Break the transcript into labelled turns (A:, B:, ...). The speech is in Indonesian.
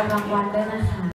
A: orang Wanda